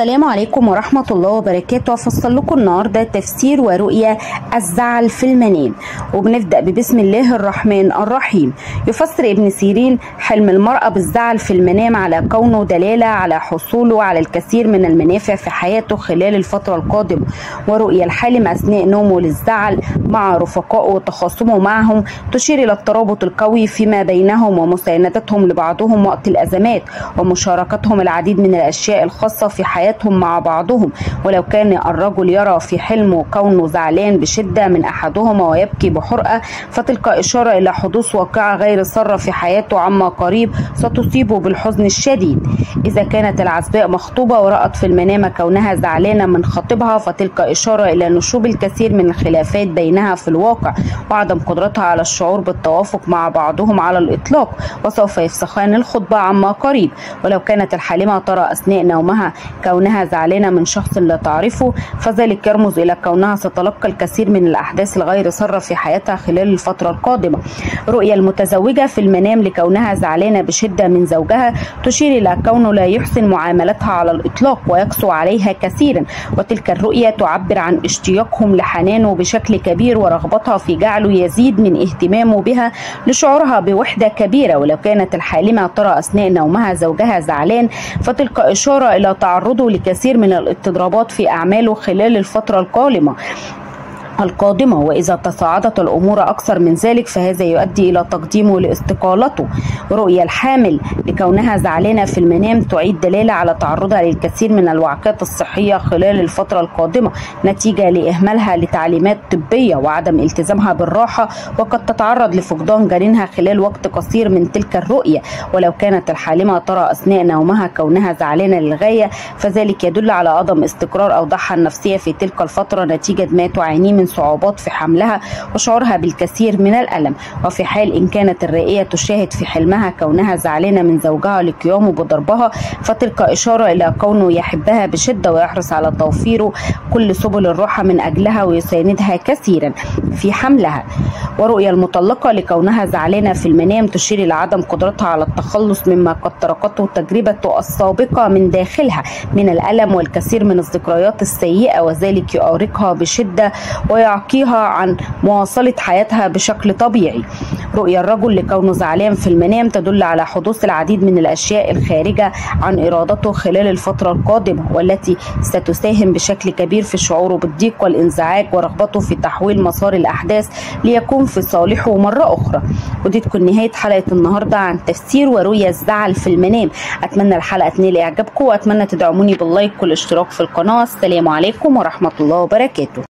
السلام عليكم ورحمة الله وبركاته. أفصل لكم النهاردة تفسير ورؤية الزعل في المنام. وبنبدأ ببسم الله الرحمن الرحيم. يفسر ابن سيرين حلم المرأة بالزعل في المنام على كونه دلالة على حصوله على الكثير من المنافع في حياته خلال الفترة القادمة. ورؤية الحالم أثناء نومه للزعل مع رفقائه وتخاصمه معهم تشير إلى الترابط القوي فيما بينهم ومساندتهم لبعضهم وقت الأزمات ومشاركتهم العديد من الأشياء الخاصة في حياتهم مع بعضهم. ولو كان الرجل يرى في حلمه كونه زعلان بشدة من أحدهما ويبكي بحرقة فتلك إشارة إلى حدوث واقعة غير سارة في حياته عما قريب ستصيبه بالحزن الشديد. إذا كانت العزباء مخطوبة ورأت في المنام كونها زعلانة من خطيبها فتلك إشارة إلى نشوب الكثير من الخلافات بينها في الواقع وعدم قدرتها على الشعور بالتوافق مع بعضهم على الإطلاق وسوف يفسخان الخطبة عما قريب. ولو كانت الحالمة ترى أثناء نومها كونها زعلانة من شخص لا تعرفه فذلك يرمز إلى كونها ستلقى الكثير من الأحداث الغير سارة في حياتها خلال الفترة القادمة. رؤية المتزوجة في المنام لكونها زعلانة بشدة من زوجها تشير إلى كونه لا يحسن معاملتها على الإطلاق ويقسو عليها كثيرا وتلك الرؤية تعبر عن اشتياقهم لحنانه بشكل كبير ورغبتها في جعله يزيد من اهتمامه بها لشعورها بوحدة كبيرة. ولو كانت الحالمة ترى أثناء نومها زوجها زعلان فتلك إشارة إلى تعرضه لكثير من الاضطرابات في أعماله خلال الفترة القادمة. القادمة وإذا تصاعدت الأمور أكثر من ذلك فهذا يؤدي إلى تقديمه لاستقالته. رؤية الحامل لكونها زعلانة في المنام تعيد دلالة على تعرضها للكثير من الوعكات الصحية خلال الفترة القادمة نتيجة لإهمالها لتعليمات طبية وعدم التزامها بالراحة وقد تتعرض لفقدان جنينها خلال وقت قصير من تلك الرؤية. ولو كانت الحالمة ترى أثناء نومها كونها زعلانة للغاية فذلك يدل على عدم استقرار أوضاعها النفسية في تلك الفترة نتيجة ما تعانيه من صعوبات في حملها وشعورها بالكثير من الألم. وفي حال إن كانت الرائية تشاهد في حلمها كونها زعلانة من زوجها لقيامه بضربها فتلك إشارة إلى كونه يحبها بشدة ويحرص على توفير كل سبل الراحة من أجلها ويساندها كثيرا في حملها. ورؤيا المطلقة لكونها زعلانة في المنام تشير إلى عدم قدرتها على التخلص مما قد تركته تجربة السابقة من داخلها. من الألم والكثير من الذكريات السيئة وذلك يؤرقها بشدة ويعقيها عن مواصلة حياتها بشكل طبيعي. رؤيا الرجل لكونه زعلان في المنام تدل على حدوث العديد من الأشياء الخارجة عن إرادته خلال الفترة القادمة والتي ستساهم بشكل كبير في شعوره بالضيق والانزعاج ورغبته في تحويل مسار الأحداث ليكون في صالحه مرة أخرى. ودي تكون نهاية حلقة النهاردة عن تفسير ورؤيا الزعل في المنام. أتمنى الحلقة تنال إعجابكم وأتمنى تدعموني باللايك والاشتراك في القناة. السلام عليكم ورحمة الله وبركاته.